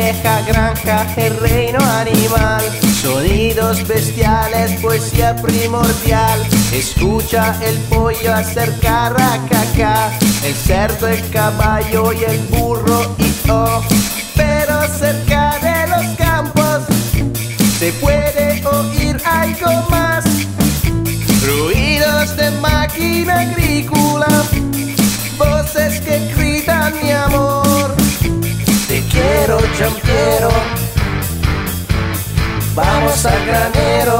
vieja granja, el reino animal. Sonidos bestiales, poesía primordial. Escucha el pollo hacer carracaca, el cerdo, el caballo y el burro y oh. Pero cerca de los campos se puede oír algo más. Ruidos de máquina agrícola, voces que gritan mi amor. Champiero. Vamos al granero.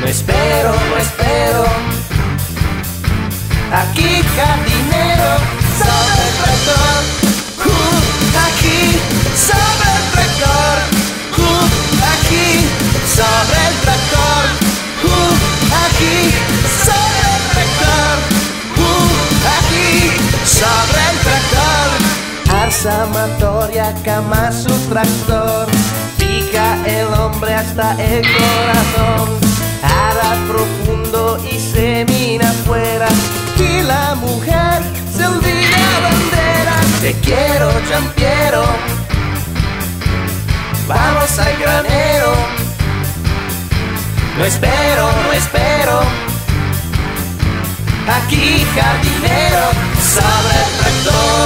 No espero, no espero. Aquí jardinero, tractor. Arsa amatoria, cama su tractor. Pica el hombre hasta el corazón. Ara profundo y semina afuera. Y la mujer se olvida bandera. Te quiero, champiero. Vamos al granero. No espero, no espero. Aquí jardinero, sobre el tractor.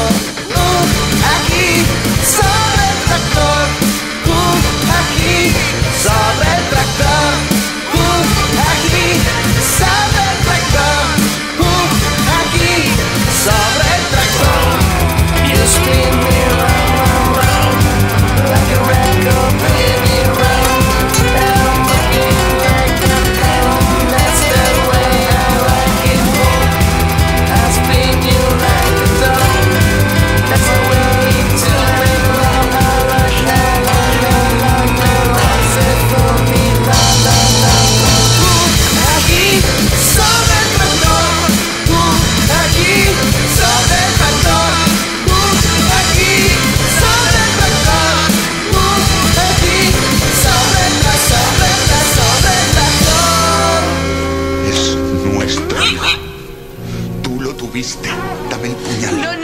Tuviste. Dame el puñal. No,